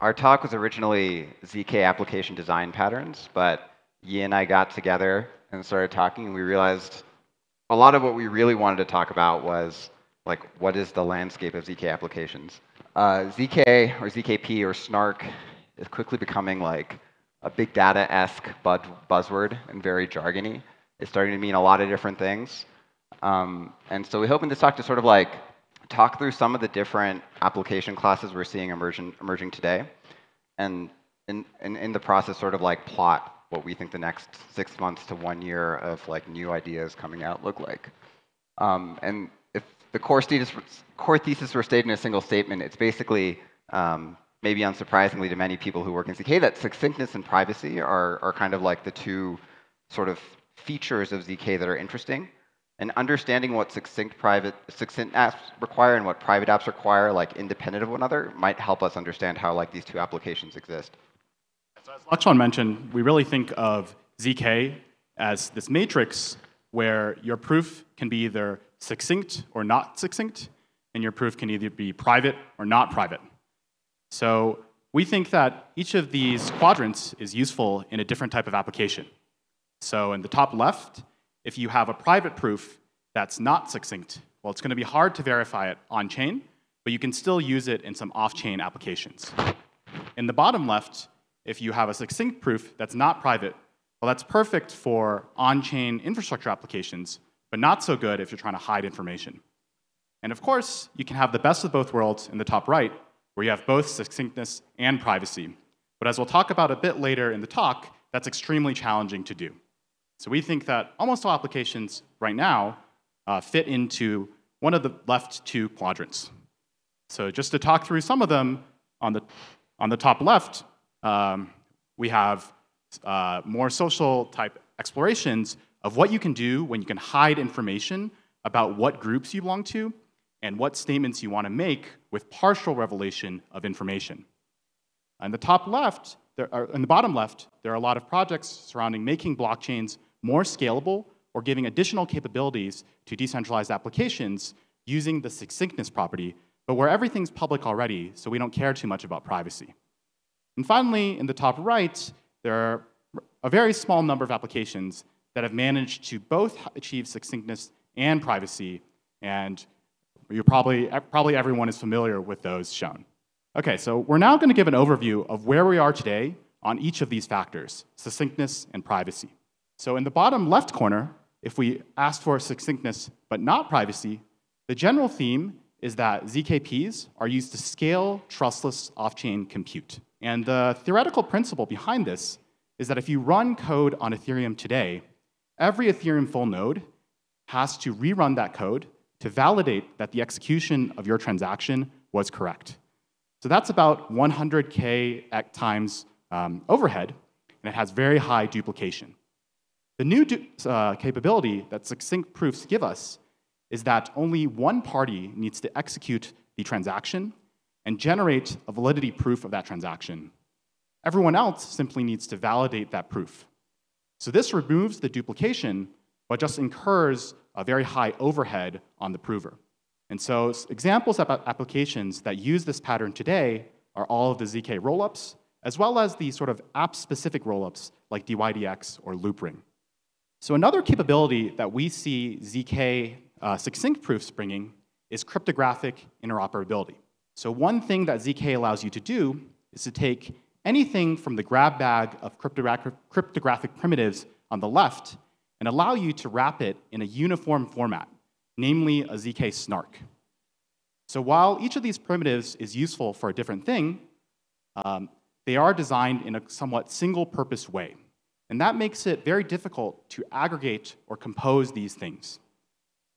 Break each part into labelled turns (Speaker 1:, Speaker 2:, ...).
Speaker 1: Our talk was originally ZK application design patterns, but Yi and I got together and started talking, and we realized a lot of what we really wanted to talk about was like what is the landscape of ZK applications. Uh, ZK or ZKP or Snark is quickly becoming like a big data-esque buzzword and very jargony. It's starting to mean a lot of different things. Um, and so we hope in this talk to sort of like talk through some of the different application classes we're seeing emerging, emerging today, and in, in, in the process sort of like plot what we think the next six months to one year of like new ideas coming out look like. Um, and if the core thesis, core thesis were stated in a single statement, it's basically, um, maybe unsurprisingly to many people who work in ZK, that succinctness and privacy are, are kind of like the two sort of features of ZK that are interesting and understanding what succinct private succinct apps require and what private apps require, like independent of one another, might help us understand how like these two applications exist.
Speaker 2: So as Lakshman mentioned, we really think of ZK as this matrix where your proof can be either succinct or not succinct, and your proof can either be private or not private. So we think that each of these quadrants is useful in a different type of application. So in the top left, if you have a private proof that's not succinct, well, it's going to be hard to verify it on chain, but you can still use it in some off chain applications. In the bottom left, if you have a succinct proof that's not private, well, that's perfect for on chain infrastructure applications, but not so good if you're trying to hide information. And of course, you can have the best of both worlds in the top right, where you have both succinctness and privacy. But as we'll talk about a bit later in the talk, that's extremely challenging to do. So we think that almost all applications right now uh, fit into one of the left two quadrants. So just to talk through some of them, on the, on the top left, um, we have uh, more social type explorations of what you can do when you can hide information about what groups you belong to and what statements you want to make with partial revelation of information. On the top left, there are, in the bottom left, there are a lot of projects surrounding making blockchains more scalable or giving additional capabilities to decentralized applications using the succinctness property, but where everything's public already, so we don't care too much about privacy. And finally, in the top right, there are a very small number of applications that have managed to both achieve succinctness and privacy, and you probably, probably everyone is familiar with those shown. Okay, so we're now going to give an overview of where we are today on each of these factors, succinctness and privacy. So in the bottom left corner, if we ask for succinctness but not privacy, the general theme is that ZKPs are used to scale trustless off-chain compute. And the theoretical principle behind this is that if you run code on Ethereum today, every Ethereum full node has to rerun that code to validate that the execution of your transaction was correct. So that's about 100K times um, overhead, and it has very high duplication. The new uh, capability that succinct proofs give us is that only one party needs to execute the transaction and generate a validity proof of that transaction. Everyone else simply needs to validate that proof. So this removes the duplication, but just incurs a very high overhead on the prover. And so examples of applications that use this pattern today are all of the ZK rollups, as well as the sort of app-specific rollups like DYDX or Loopring. So another capability that we see ZK uh, succinct proofs bringing is cryptographic interoperability. So one thing that ZK allows you to do is to take anything from the grab bag of cryptographic, cryptographic primitives on the left and allow you to wrap it in a uniform format, namely a ZK snark. So while each of these primitives is useful for a different thing, um, they are designed in a somewhat single-purpose way. And that makes it very difficult to aggregate or compose these things.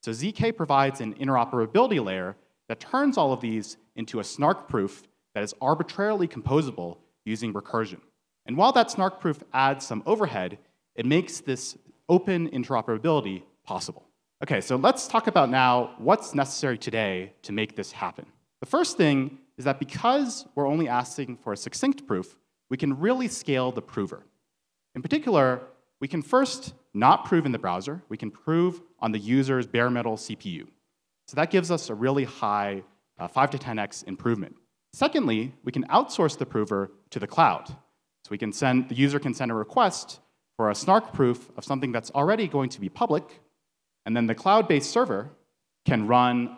Speaker 2: So ZK provides an interoperability layer that turns all of these into a snark proof that is arbitrarily composable using recursion. And while that snark proof adds some overhead, it makes this open interoperability possible. Okay, so let's talk about now what's necessary today to make this happen. The first thing is that because we're only asking for a succinct proof, we can really scale the prover. In particular, we can first not prove in the browser, we can prove on the user's bare metal CPU. So that gives us a really high uh, 5 to 10x improvement. Secondly, we can outsource the prover to the cloud. So we can send, the user can send a request for a snark proof of something that's already going to be public, and then the cloud-based server can run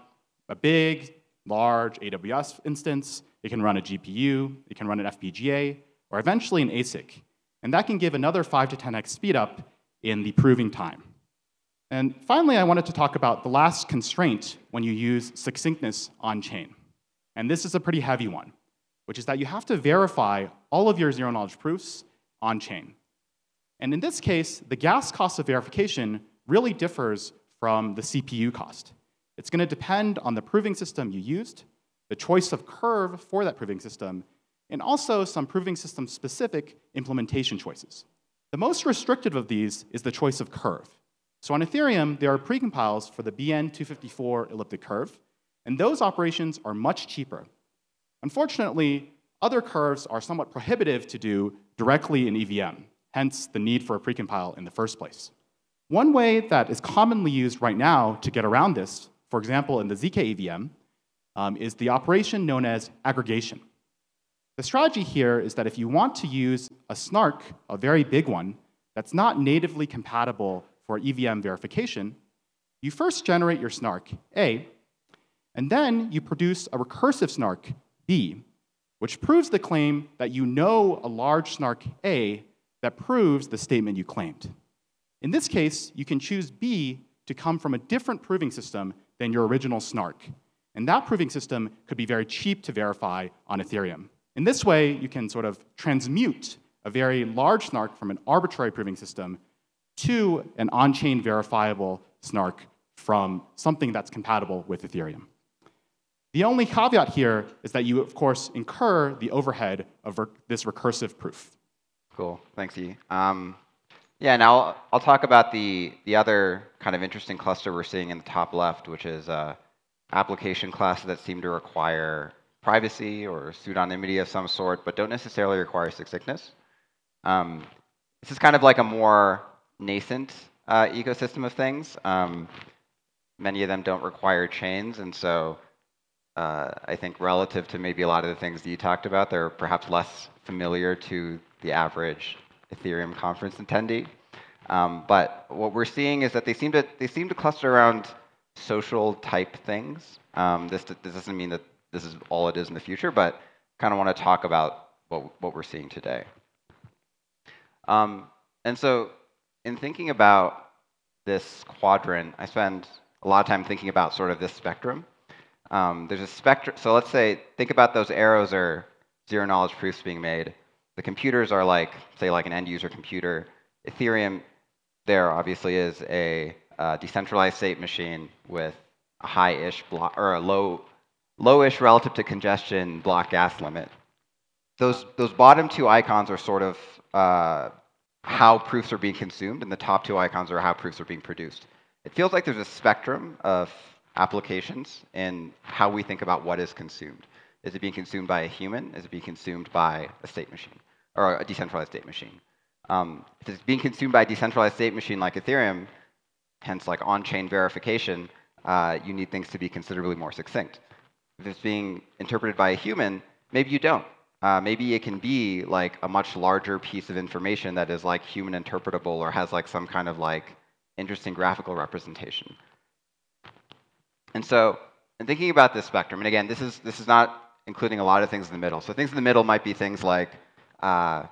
Speaker 2: a big, large AWS instance, it can run a GPU, it can run an FPGA, or eventually an ASIC. And that can give another 5 to 10x speed up in the proving time. And finally, I wanted to talk about the last constraint when you use succinctness on chain. And this is a pretty heavy one, which is that you have to verify all of your zero knowledge proofs on chain. And in this case, the gas cost of verification really differs from the CPU cost. It's going to depend on the proving system you used, the choice of curve for that proving system, and also some proving system specific implementation choices. The most restrictive of these is the choice of curve. So on Ethereum, there are precompiles for the BN254 elliptic curve, and those operations are much cheaper. Unfortunately, other curves are somewhat prohibitive to do directly in EVM, hence the need for a precompile in the first place. One way that is commonly used right now to get around this, for example, in the ZK EVM, um, is the operation known as aggregation. The strategy here is that if you want to use a snark, a very big one, that's not natively compatible for EVM verification, you first generate your snark, A, and then you produce a recursive snark, B, which proves the claim that you know a large snark, A, that proves the statement you claimed. In this case, you can choose B to come from a different proving system than your original snark. And that proving system could be very cheap to verify on Ethereum. In this way, you can sort of transmute a very large snark from an arbitrary proving system to an on-chain verifiable snark from something that's compatible with Ethereum. The only caveat here is that you, of course, incur the overhead of this recursive proof.
Speaker 1: Cool, thanks, E. Um, yeah, now I'll, I'll, talk about the, the other kind of interesting cluster we're seeing in the top left, which is uh, application classes that seem to require privacy or pseudonymity of some sort, but don't necessarily require succinctness. Um, this is kind of like a more nascent uh, ecosystem of things. Um, many of them don't require chains, and so uh, I think relative to maybe a lot of the things that you talked about, they're perhaps less familiar to the average Ethereum conference attendee. Um, but what we're seeing is that they seem to they seem to cluster around social type things. Um, this, this doesn't mean that this is all it is in the future, but kind of want to talk about what, what we're seeing today. Um, and so in thinking about this quadrant, I spend a lot of time thinking about sort of this spectrum. Um, there's a spectrum, so let's say, think about those arrows are zero knowledge proofs being made. The computers are like, say, like an end user computer. Ethereum, there obviously is a uh, decentralized state machine with a high-ish block or a low, low-ish relative to congestion block gas limit. Those those bottom two icons are sort of uh, how proofs are being consumed, and the top two icons are how proofs are being produced. It feels like there's a spectrum of applications in how we think about what is consumed. Is it being consumed by a human? Is it being consumed by a state machine or a decentralized state machine? Um, if it's being consumed by a decentralized state machine like Ethereum, hence like on-chain verification, uh, you need things to be considerably more succinct. If it's being interpreted by a human, maybe you don't. Uh, maybe it can be like a much larger piece of information that is like human interpretable or has like some kind of like interesting graphical representation. And so, in thinking about this spectrum, and again, this is this is not including a lot of things in the middle. So things in the middle might be things like uh,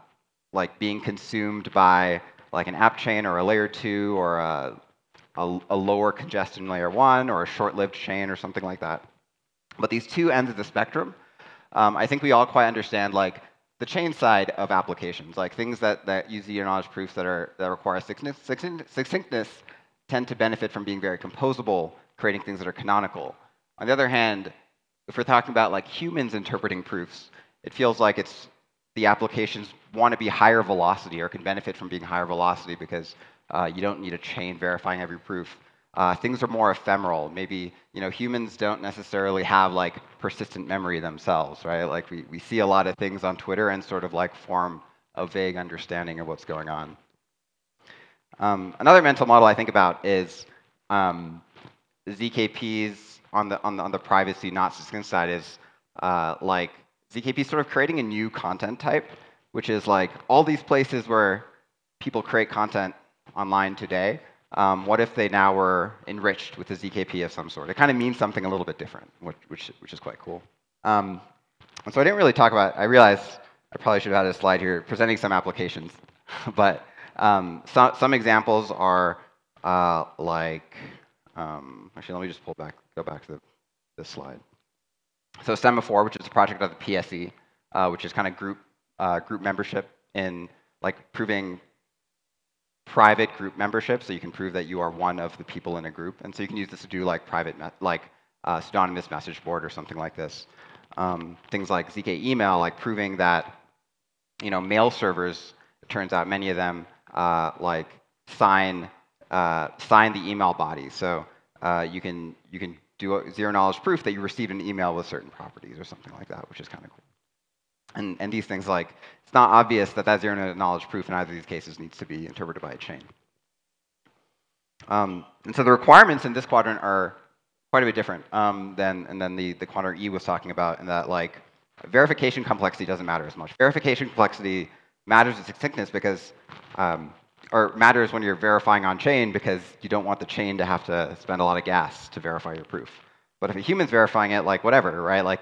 Speaker 1: like being consumed by like an app chain or a layer two or a a, a lower congestion layer one or a short-lived chain or something like that. But these two ends of the spectrum, um, I think we all quite understand like the chain side of applications, like things that, that use zero knowledge proofs that, are, that require succinctness tend to benefit from being very composable, creating things that are canonical. On the other hand, if we're talking about like humans interpreting proofs, it feels like it's the applications want to be higher velocity or can benefit from being higher velocity because uh, you don't need a chain verifying every proof. Uh, things are more ephemeral. Maybe you know humans don't necessarily have like persistent memory themselves, right? Like we, we see a lot of things on Twitter and sort of like form a vague understanding of what's going on. Um, another mental model I think about is um, ZKPs on the, on the, on the privacy not succinct side is uh, like ZKP is sort of creating a new content type, which is like all these places where people create content online today. Um, what if they now were enriched with a ZKP of some sort? It kind of means something a little bit different, which, which, which is quite cool. Um, and so I didn't really talk about, I realized I probably should have had a slide here presenting some applications. but um, some, some examples are uh, like, um, actually, let me just pull back, go back to the, this slide. So Semaphore, which is a project of the PSE, uh, which is kind of group, uh, group membership in like proving private group membership, so you can prove that you are one of the people in a group. And so you can use this to do like private, like uh, pseudonymous message board or something like this. Um, things like ZK email, like proving that you know mail servers. It turns out many of them uh, like sign uh, sign the email body, so uh, you can you can do a zero knowledge proof that you received an email with certain properties or something like that, which is kind of cool. And, and these things like, it's not obvious that that zero knowledge proof in either of these cases needs to be interpreted by a chain. Um, and so the requirements in this quadrant are quite a bit different um, than, and then the, the quadrant E was talking about in that like verification complexity doesn't matter as much. Verification complexity matters in succinctness because, um, or matters when you're verifying on chain because you don't want the chain to have to spend a lot of gas to verify your proof. But if a human's verifying it, like whatever, right? Like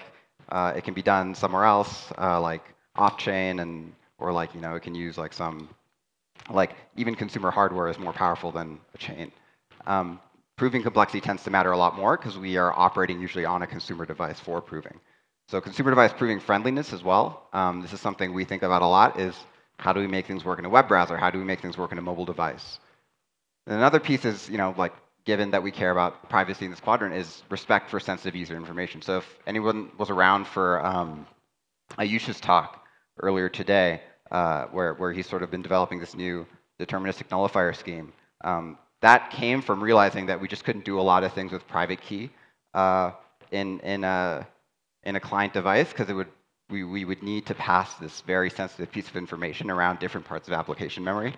Speaker 1: uh, it can be done somewhere else, uh, like off chain, and or like you know it can use like some like even consumer hardware is more powerful than a chain. Um, proving complexity tends to matter a lot more because we are operating usually on a consumer device for proving. So consumer device proving friendliness as well. Um, this is something we think about a lot. Is how do we make things work in a web browser? How do we make things work in a mobile device? And another piece is you know like given that we care about privacy in this quadrant, is respect for sensitive user information. So if anyone was around for um, Ayush's talk earlier today, uh, where, where he's sort of been developing this new deterministic nullifier scheme, um, that came from realizing that we just couldn't do a lot of things with private key uh, in, in, a, in a client device because it would we, we would need to pass this very sensitive piece of information around different parts of application memory.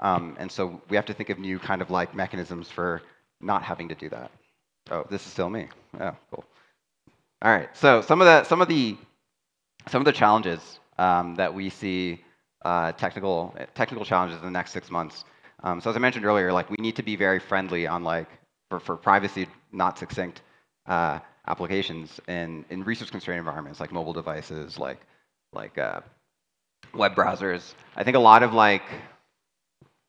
Speaker 1: Um, and so we have to think of new kind of like mechanisms for not having to do that. Oh, this is still me. Yeah, cool. All right. So some of the some of the some of the challenges um, that we see uh, technical technical challenges in the next six months. Um, so as I mentioned earlier, like we need to be very friendly on like for, for privacy not succinct uh, applications in in resource constrained environments like mobile devices, like like uh, web browsers. I think a lot of like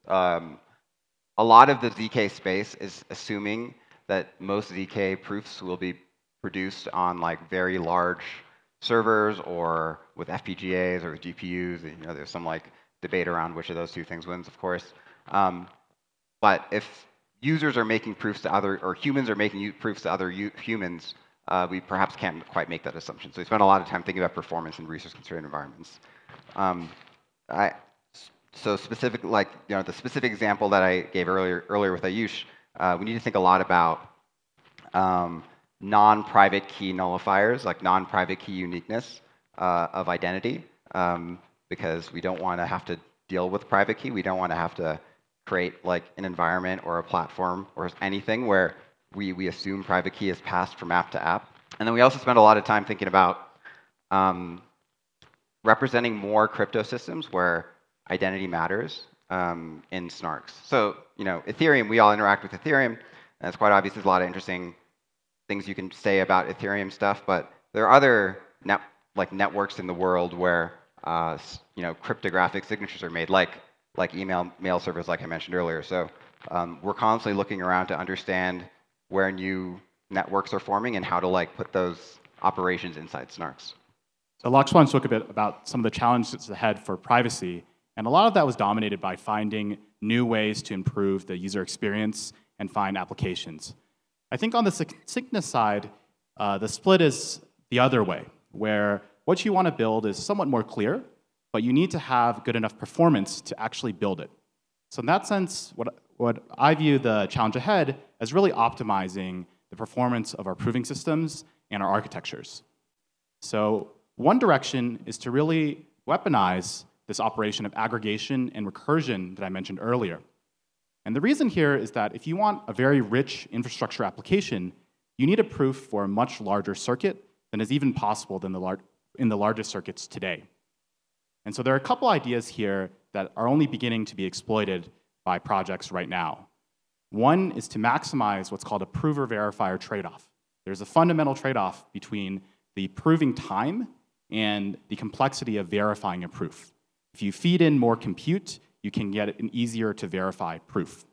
Speaker 1: um, a lot of the ZK space is assuming that most ZK proofs will be produced on like very large servers or with FPGAs or with GPUs. You know, there's some like debate around which of those two things wins, of course. Um, but if users are making proofs to other, or humans are making proofs to other humans, uh, we perhaps can't quite make that assumption. So we spend a lot of time thinking about performance in resource-constrained environments. Um, I, so specific, like you know, the specific example that I gave earlier earlier with Ayush, uh, we need to think a lot about um, non-private key nullifiers, like non-private key uniqueness uh, of identity, um, because we don't want to have to deal with private key. We don't want to have to create like an environment or a platform or anything where we, we assume private key is passed from app to app. And then we also spend a lot of time thinking about um, representing more crypto systems where identity matters um, in snarks. So, you know, Ethereum, we all interact with Ethereum, and it's quite obvious there's a lot of interesting things you can say about Ethereum stuff, but there are other net, like networks in the world where uh, you know cryptographic signatures are made, like like email mail servers, like I mentioned earlier. So um, we're constantly looking around to understand where new networks are forming and how to like put those operations inside snarks.
Speaker 2: So Lakshman spoke a bit about some of the challenges ahead for privacy and a lot of that was dominated by finding new ways to improve the user experience and find applications. I think on the succinctness side, uh, the split is the other way, where what you want to build is somewhat more clear, but you need to have good enough performance to actually build it. So in that sense, what, what I view the challenge ahead as really optimizing the performance of our proving systems and our architectures. So one direction is to really weaponize this operation of aggregation and recursion that I mentioned earlier. And the reason here is that if you want a very rich infrastructure application, you need a proof for a much larger circuit than is even possible than the lar- in the largest circuits today. And so there are a couple ideas here that are only beginning to be exploited by projects right now. One is to maximize what's called a prover verifier trade off. There's a fundamental trade off between the proving time and the complexity of verifying a proof. If you feed in more compute, you can get an easier to verify proof.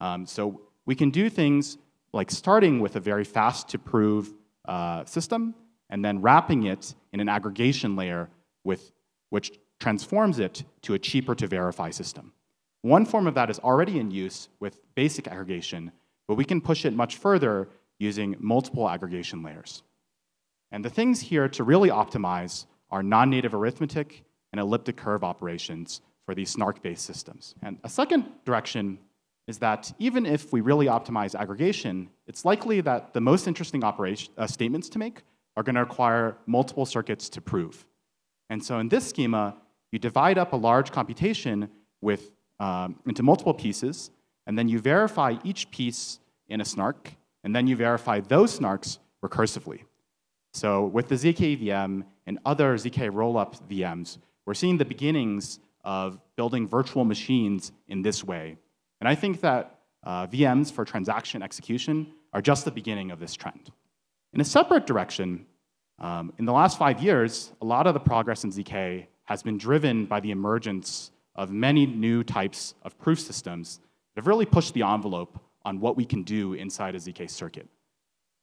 Speaker 2: Um, so we can do things like starting with a very fast to prove uh, system and then wrapping it in an aggregation layer with, which transforms it to a cheaper to verify system. One form of that is already in use with basic aggregation, but we can push it much further using multiple aggregation layers. And the things here to really optimize are non-native arithmetic and elliptic curve operations for these snark-based systems. And a second direction is that even if we really optimize aggregation, it's likely that the most interesting operation, uh, statements to make are going to require multiple circuits to prove. And so in this schema, you divide up a large computation with, um, into multiple pieces, and then you verify each piece in a snark, and then you verify those snarks recursively. So with the ZK VM and other ZK rollup VMs, we're seeing the beginnings of building virtual machines in this way. And I think that uh, VMs for transaction execution are just the beginning of this trend. In a separate direction, um, in the last five years, a lot of the progress in ZK has been driven by the emergence of many new types of proof systems that have really pushed the envelope on what we can do inside a ZK circuit.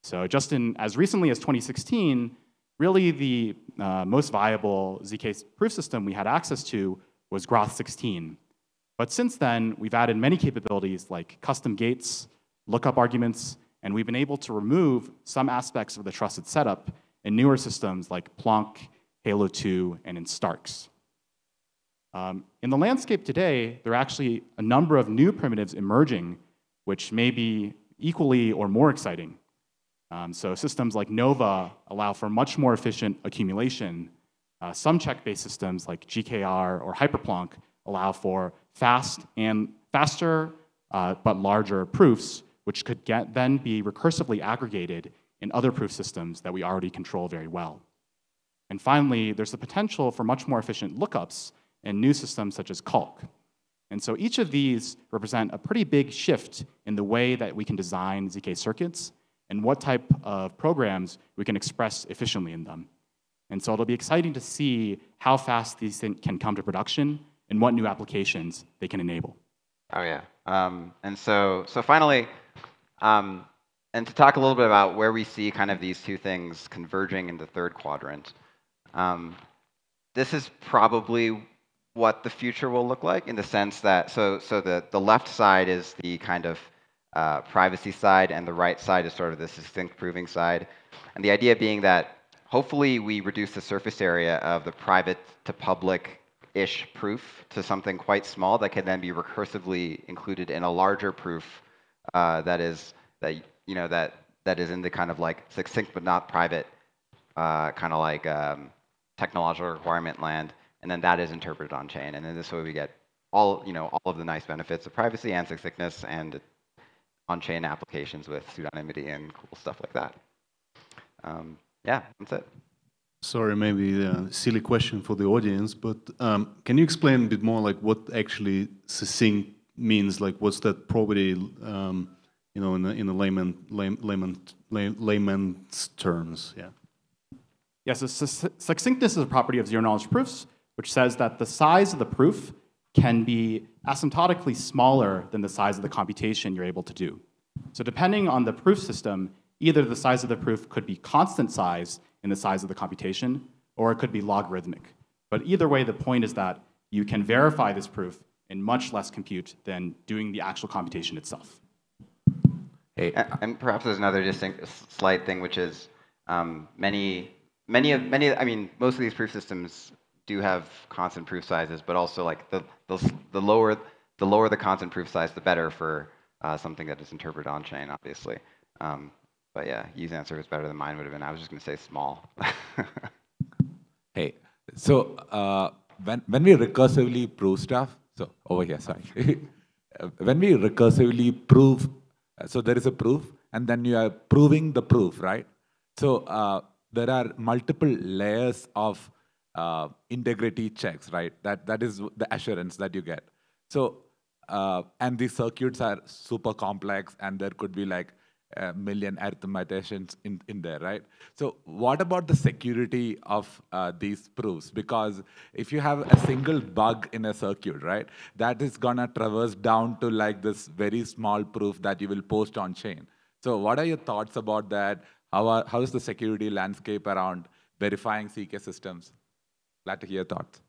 Speaker 2: So just in as recently as 2016, really the uh, most viable ZK proof system we had access to was Groth 16. But since then, we've added many capabilities like custom gates, lookup arguments, and we've been able to remove some aspects of the trusted setup in newer systems like Plonk, Halo 2, and in Starks. Um, in the landscape today, there are actually a number of new primitives emerging, which may be equally or more exciting. Um, so systems like Nova allow for much more efficient accumulation. Uh, sum-check-based systems like GKR or Hyperplonk allow for fast and faster uh, but larger proofs, which could get, then be recursively aggregated in other proof systems that we already control very well. And finally, there's the potential for much more efficient lookups in new systems such as Caulk. And so each of these represent a pretty big shift in the way that we can design ZK circuits and what type of programs we can express efficiently in them. And so it'll be exciting to see how fast these things can come to production and what new applications they can enable.
Speaker 1: Oh yeah. Um, and so, so finally, um, and to talk a little bit about where we see kind of these two things converging in the third quadrant. Um, this is probably what the future will look like in the sense that, so, so the, the left side is the kind of uh, privacy side, and the right side is sort of the succinct proving side. And the idea being that hopefully we reduce the surface area of the private to public ish proof to something quite small that can then be recursively included in a larger proof uh, that is that you know that that is in the kind of like succinct but not private uh, kind of like um, technological requirement land, and then that is interpreted on chain, and then this way we get all you know all of the nice benefits of privacy and succinctness and on-chain applications with pseudonymity and cool stuff like that. Um, yeah, that's it.
Speaker 3: Sorry, maybe a silly question for the audience, but um, can you explain a bit more like what actually succinct means? Like, what's that property, um, you know, in the, in the layman, lay, layman, lay, layman's terms? Yeah.
Speaker 2: Yes, yeah, so succinctness is a property of zero-knowledge proofs, which says that the size of the proof can be asymptotically smaller than the size of the computation you're able to do. So depending on the proof system, either the size of the proof could be constant size in the size of the computation, or it could be logarithmic. But either way, the point is that you can verify this proof in much less compute than doing the actual computation itself.
Speaker 1: Hey. And perhaps there's another distinct, slight thing, which is um, many, many of, many, I mean, most of these proof systems do have constant proof sizes, but also like the, the, the lower the lower the constant proof size, the better for uh, something that is interpreted on chain, obviously. Um, but yeah, Yi's answer was better than mine would have been. I was just going to say small.
Speaker 4: hey, so uh, when when we recursively prove stuff, so over here, sorry. when we recursively prove, so there is a proof, and then you are proving the proof, right? So uh, there are multiple layers of uh, integrity checks, right? That that is the assurance that you get. So uh, and these circuits are super complex, and there could be like a million arithmeticians in, in there, right? So what about the security of uh, these proofs? Because if you have a single bug in a circuit, right, that is gonna traverse down to like this very small proof that you will post on chain. So what are your thoughts about that? How, are, how is the security landscape around verifying ZK systems? Glad to hear thoughts.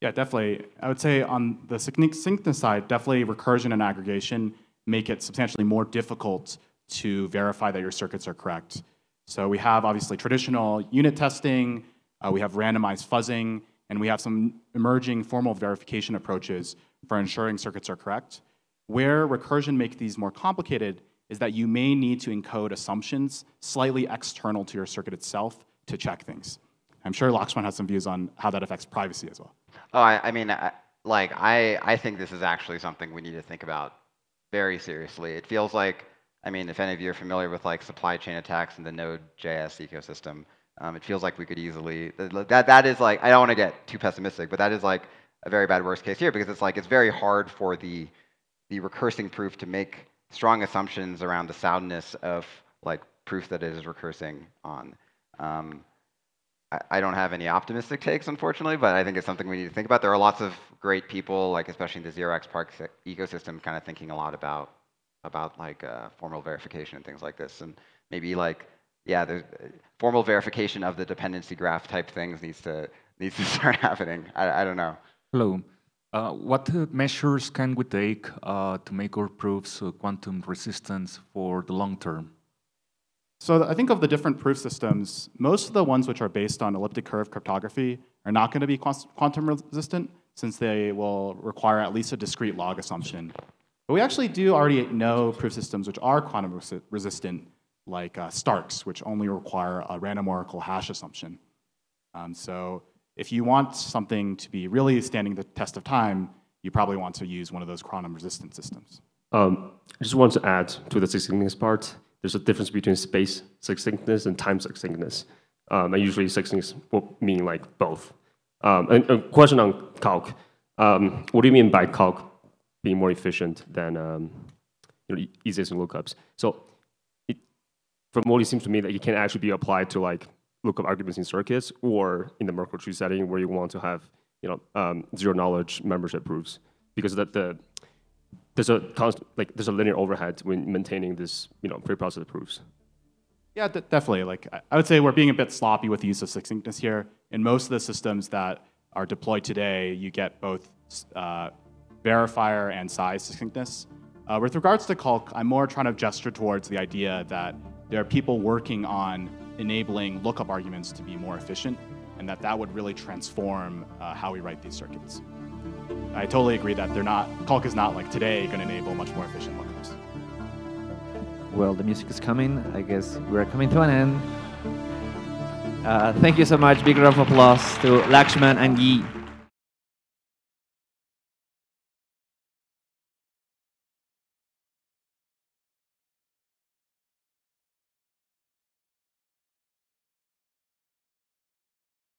Speaker 2: Yeah, definitely. I would say on the succinctness side, definitely recursion and aggregation make it substantially more difficult to verify that your circuits are correct. So we have obviously traditional unit testing, uh, we have randomized fuzzing, and we have some emerging formal verification approaches for ensuring circuits are correct. Where recursion makes these more complicated is that you may need to encode assumptions slightly external to your circuit itself to check things. I'm sure Lakshman has some views on how that affects privacy as well.
Speaker 1: Oh, I, I mean, I, like I, I think this is actually something we need to think about very seriously. It feels like I mean, if any of you are familiar with like supply chain attacks in the Node.js ecosystem, um, it feels like we could easily that that is like I don't want to get too pessimistic, but that is like a very bad worst case here because it's like it's very hard for the the recursing proof to make strong assumptions around the soundness of like proof that it is recursing on. Um, I, don't have any optimistic takes, unfortunately, but I think it's something we need to think about. There are lots of great people, like especially in the 0xPARC ecosystem, kind of thinking a lot about about like uh, formal verification and things like this. And maybe like, yeah, the uh, formal verification of the dependency graph type things needs to needs to start happening. I, I don't know.
Speaker 5: Hello. Uh, what measures can we take uh, to make our proofs uh, quantum resistance for the long term?
Speaker 2: So I think of the different proof systems, most of the ones which are based on elliptic curve cryptography are not going to be quantum resistant since they will require at least a discrete log assumption. But we actually do already know proof systems which are quantum resi resistant, like uh, Starks, which only require a random oracle hash assumption. Um, so if you want something to be really standing the test of time, you probably want to use one of those quantum resistant systems.
Speaker 6: Um, I just want to add to the succinctness part. There's a difference between space succinctness and time succinctness. Um, and usually succinctness will mean like both. Um, and a question on Caulk. Um, what do you mean by Caulk being more efficient than um, you know, existing lookups. So it, from what it seems to me that it can actually be applied to like lookup arguments in circuits or in the Merkle tree setting where you want to have you know um, zero knowledge membership proofs because that the there's a constant like there's a linear overhead when maintaining this you know pre-processed proofs.
Speaker 2: Yeah, definitely. Like I would say we're being a bit sloppy with the use of succinctness here. In most of the systems that are deployed today, you get both uh, verifier and size succinctness. Uh, with regards to Caulk, I'm more trying to gesture towards the idea that there are people working on enabling lookup arguments to be more efficient, and that that would really transform uh, how we write these circuits. I totally agree that they're not, Caulk is not like today going to enable much more efficient lookups.
Speaker 7: Well, the music is coming. I guess we're coming to an end. Uh, thank you so much. Big round of applause to Lakshman and Yi.